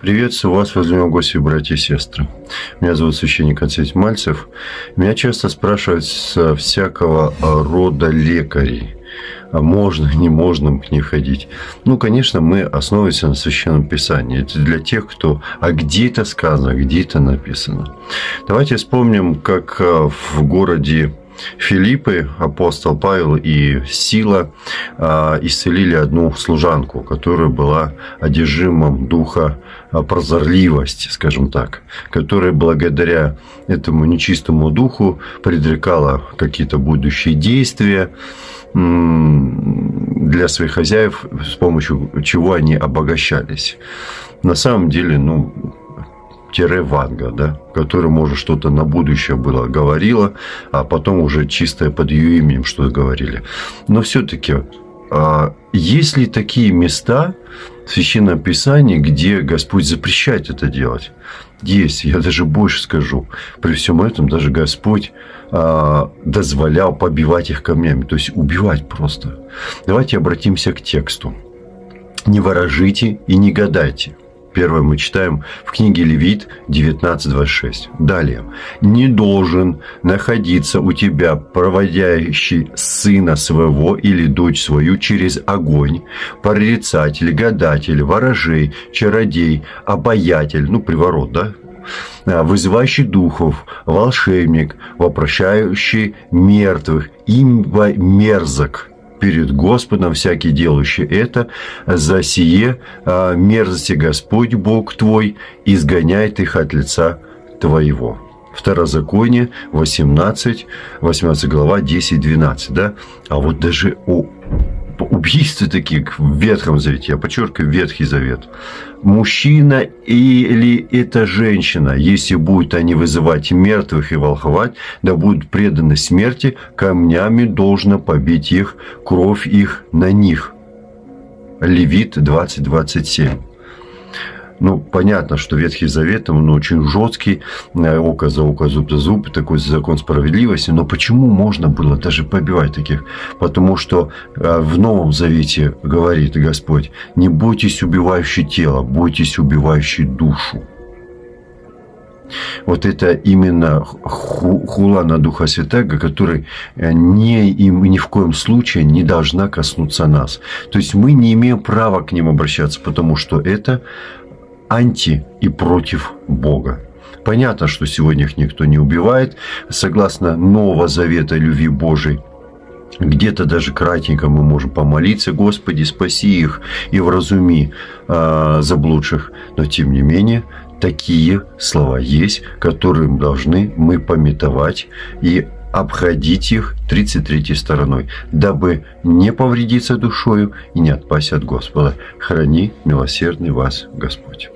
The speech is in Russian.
Приветствую вас, возлюбленные гости, братья и сестры. Меня зовут священник Ансельм Мальцев. Меня часто спрашивают с всякого рода лекарей, а можно, не можно к ним ходить. Ну, конечно, мы основываемся на Священном Писании. Это для тех, кто... А где это сказано, где это написано? Давайте вспомним, как в городе Филиппы, апостол Павел и Сила а, исцелили одну служанку, которая была одержимым духа а, прозорливости, скажем так, которая благодаря этому нечистому духу предрекала какие-то будущие действия для своих хозяев, с помощью чего они обогащались. На самом деле, ну, Ванга, да, которая, может, что-то на будущее было говорила, а потом уже чисто под ее именем что-то говорили. Но все-таки а, есть ли такие места в Священном Писании, где Господь запрещает это делать? Есть. Я даже больше скажу. При всем этом даже Господь а, дозволял побивать их камнями, то есть убивать просто. Давайте обратимся к тексту. Не ворожите и не гадайте. Первое мы читаем в книге Левит 19.26. Далее. «Не должен находиться у тебя проводящий сына своего или дочь свою через огонь, прорицатель, гадатель, ворожей, чародей, обаятель, ну, приворот, да, а, вызывающий духов, волшебник, вопрощающий мертвых, имба мерзок, перед Господом всякий делающий это, за сие а, мерзости Господь Бог твой изгоняет их от лица твоего. Второзаконие 18, 18 глава 10-12, да? А вот даже у убийства таких в Ветхом Завете, я подчеркиваю, Ветхий Завет, мужчина или это женщина, если будут они вызывать мертвых и волховать, да будут преданы смерти, камнями должно побить их, кровь их на них. Левит 20.27. Ну, понятно, что Ветхий Завет, он очень жесткий, э, око за око, зуб за зуб, такой закон справедливости. Но почему можно было даже побивать таких? Потому что э, в Новом Завете говорит Господь, не бойтесь убивающей тело, бойтесь убивающей душу. Вот это именно хула на Духа Святаго, который э, не, и ни в коем случае не должна коснуться нас. То есть мы не имеем права к ним обращаться, потому что это анти и против Бога. Понятно, что сегодня их никто не убивает. Согласно Нового Завета любви Божией, где-то даже кратенько мы можем помолиться, Господи, спаси их и вразуми э, заблудших. Но тем не менее, такие слова есть, которые должны мы пометовать и обходить их 33 стороной, дабы не повредиться душою и не отпасть от Господа. Храни милосердный вас Господь.